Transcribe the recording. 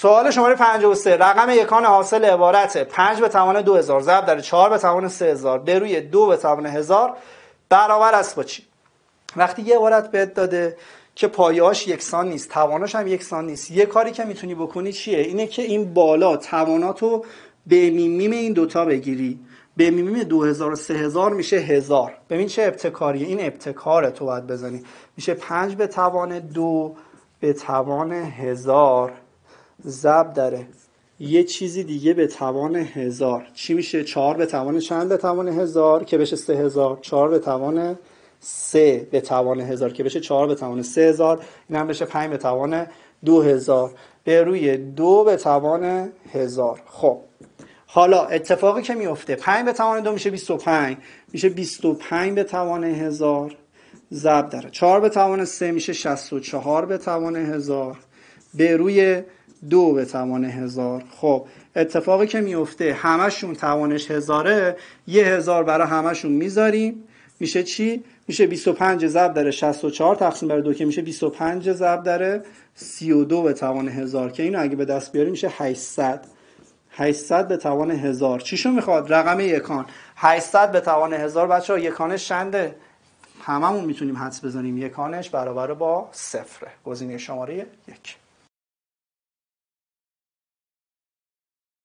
سوال شماره 53 رقم یکان حاصل عبارت 5 به توان 2000 ضرب در 4 به توان 3000 به روی 2 به توان 1000 برابر است با چی؟ وقتی یه عبارت بهت داده که پایه‌اش یکسان نیست تواناش هم یکسان نیست یه کاری که می‌تونی بکنی چیه؟ اینه که این بالا تواناتو به میمیم این دوتا بگیری. به میمیم 2000 و 3000 میشه هزار. ببین چه ابتکاریه. این ابتکار تو باید بزنی. میشه 5 به توان دو به توان هزار. ضرب داره یه چیزی دیگه به توان هزار چی میشه چهار به توان چند به توان هزار که بشه سه هزار چهار به توان سه به توان هزار که بشه چهار به توان سه هزار این هم بشه پنج به توان دو هزار به روی دو به توان هزار خب حالا اتفاقی که میفته 5 به توان دو میشه 25 میشه 25 به توان هزار ضرب داره 4 به توان 3 میشه 64 به توان هزار به روی دو به توان هزار. خب اتفاقی که میفته همشون توانش هزاره یه هزار برای همشون می‌ذاریم. میشه چی؟ میشه 25 ضرب داره 64 تقسیم بر دو که میشه 25 ضرب داره 32 به توان هزار. که اینو اگه به دست بیاریم میشه 800 800 به توان هزار. چیشو می‌خواد؟ رقم یکان. 800 به توان هزار. بچه ها یکانش چنده؟ هممون می‌تونیم حدس بزنیم. یکانش برابر با صفره. گزینه شماره یک.